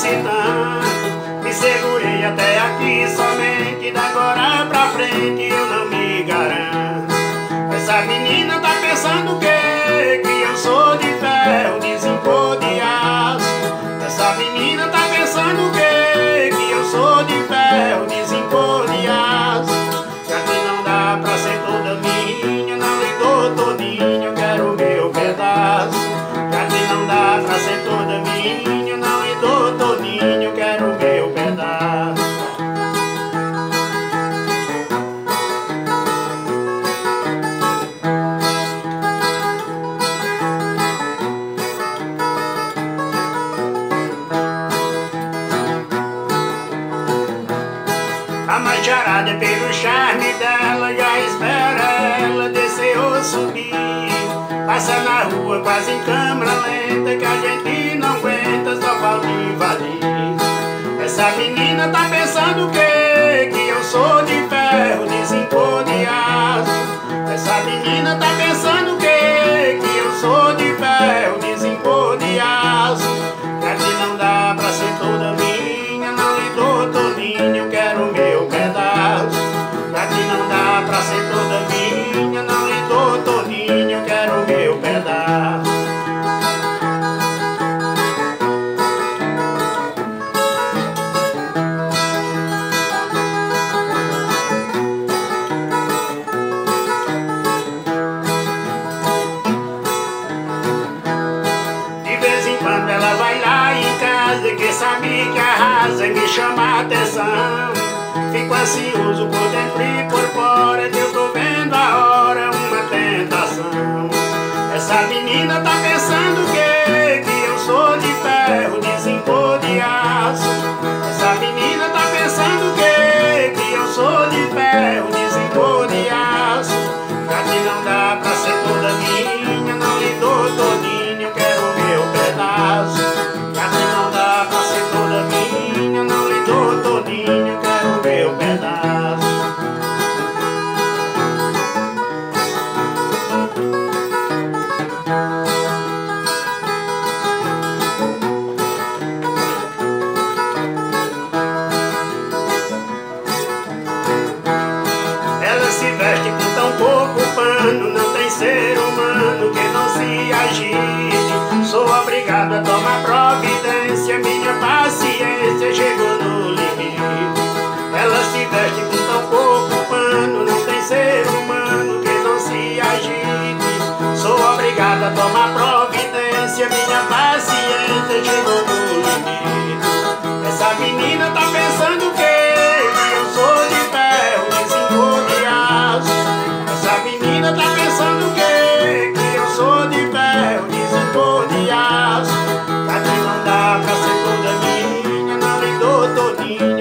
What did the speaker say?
Me segurei até aqui somente, da agora pra frente eu não me garanto. Essa menina tá pensando o quê? Que eu sou de ferro, desimpor de aço. Essa menina tá pensando o quê? Que eu sou de A macharada pelo charme dela já espera ela descer ou subir. Passa na rua quase em câmera lenta que a gente não aguenta, só falta invadir. Essa menina tá pensando o quê? Que eu sou de ferro, desimpor de aço. Essa menina tá pensando o quê? Que eu sou de ferro, desimpor de aço. Chama atenção. Fico ansioso por dentro e por fora Que eu tô vendo a hora uma tentação. Essa menina tá pensando ser humano que não se agite. Sou obrigado a tomar providência Minha paciência chegou no limite. Ela se veste com tão pouco pano Não tem ser humano que não se agite. Sou obrigado a tomar providência Thank you.